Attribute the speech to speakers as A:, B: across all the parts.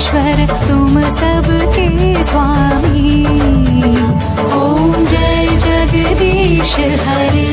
A: ईश्वर
B: तुम सबके स्वामी। ॐ जय जगदीश हरे।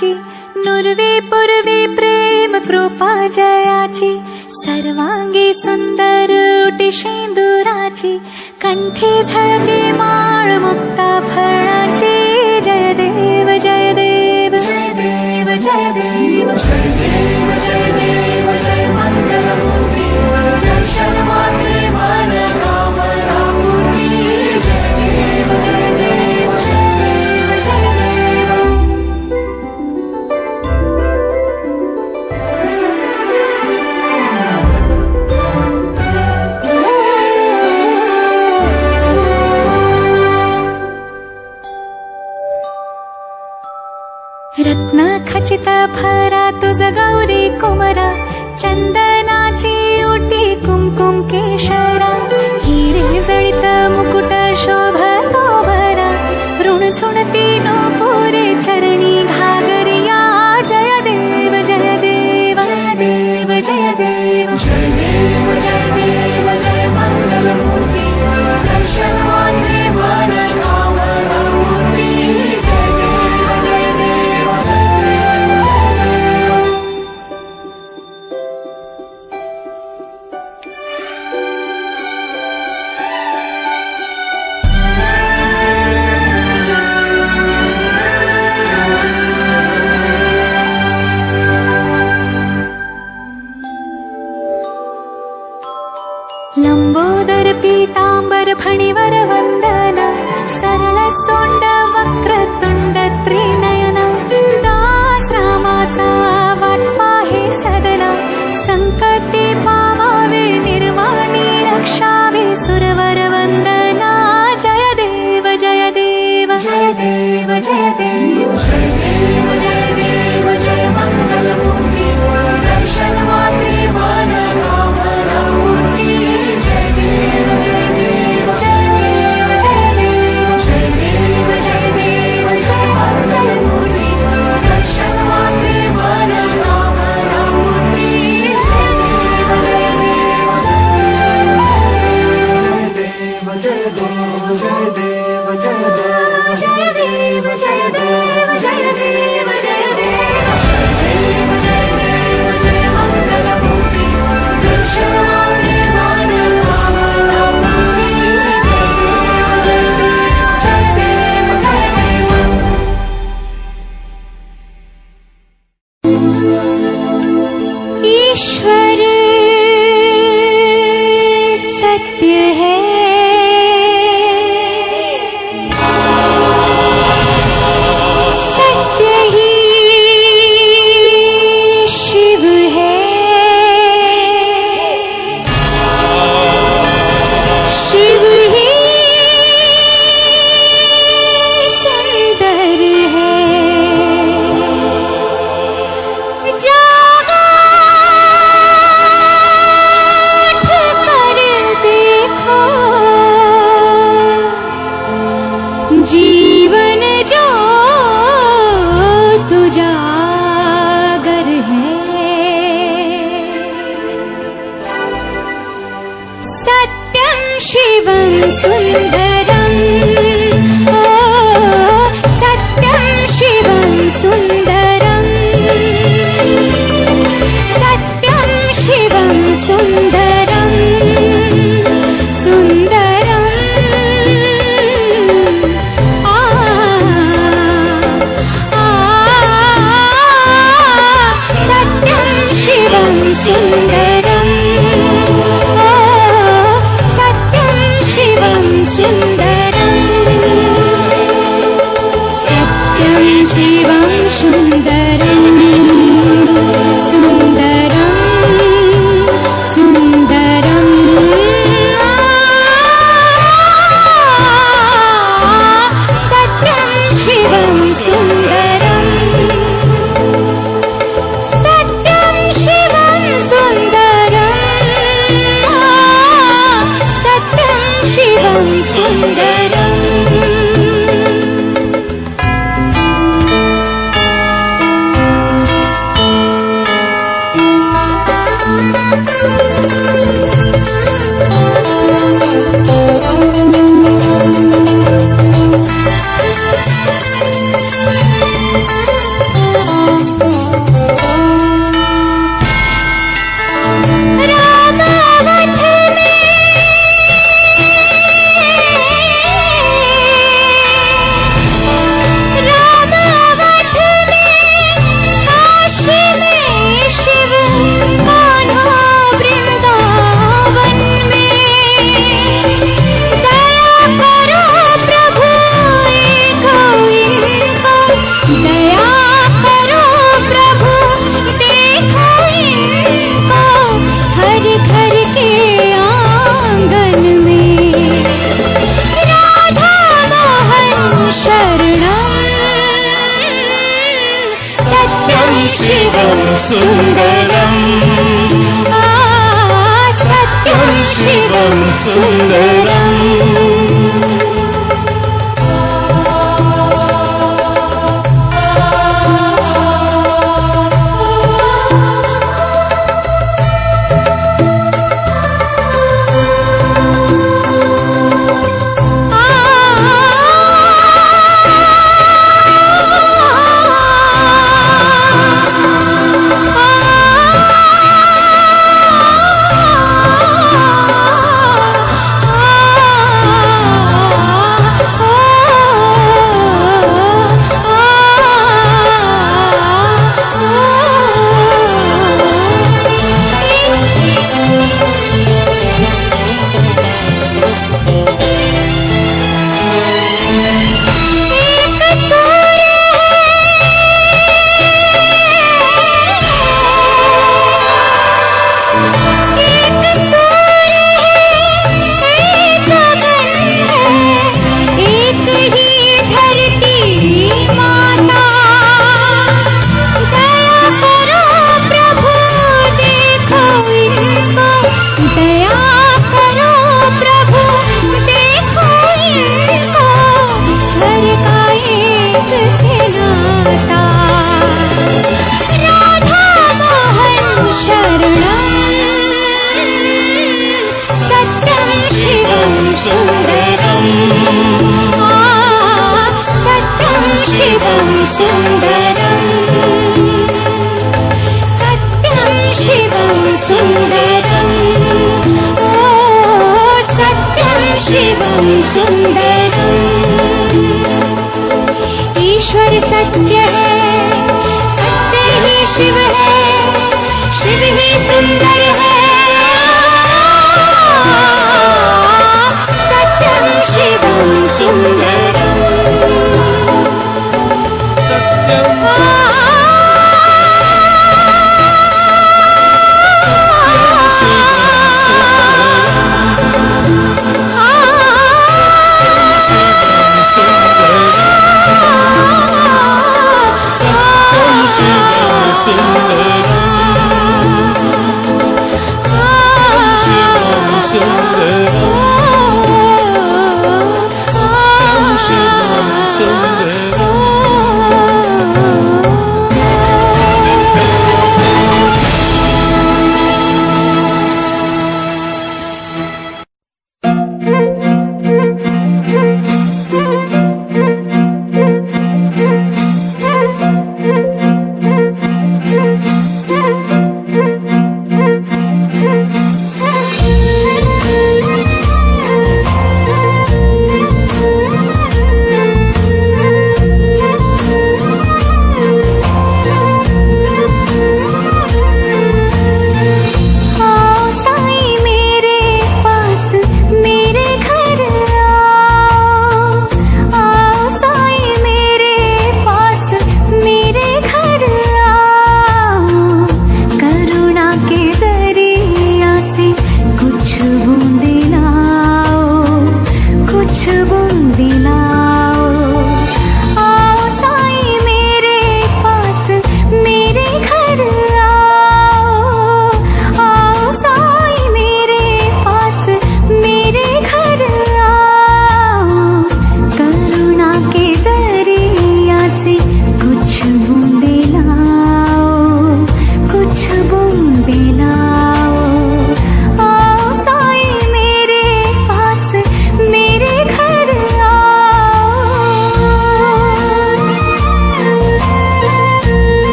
B: जयाची नुर्वे पुर्वे प्रेम कृपा जयाची सर्वांगी सुंदर उटिशेंदुराची कंठे झळके माळ मुक्ता फळाची जय देव जय देव. जय देव जय देव जय देव जय देव जय
C: जयदेव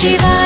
C: Shiva.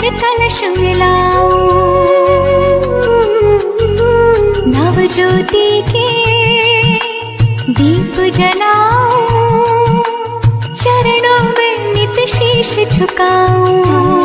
C: कल शृङ्गला नव ज्योति दीप जना चरण शीर्ष झुकाओ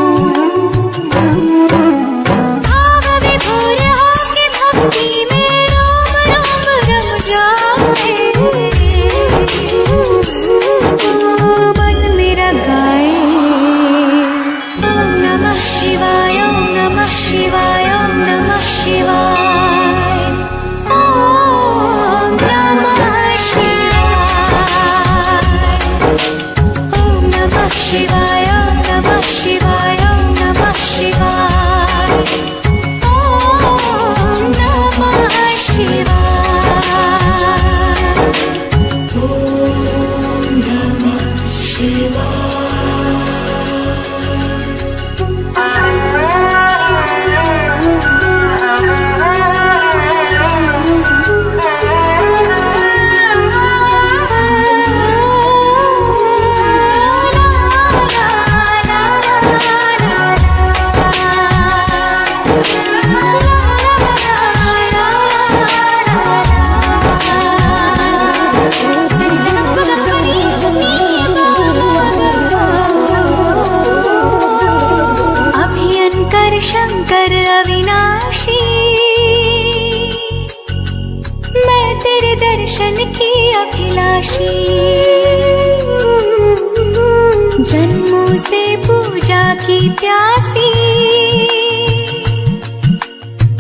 C: की प्यासी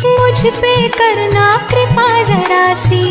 C: मुझ पे करना कृपा जरा सी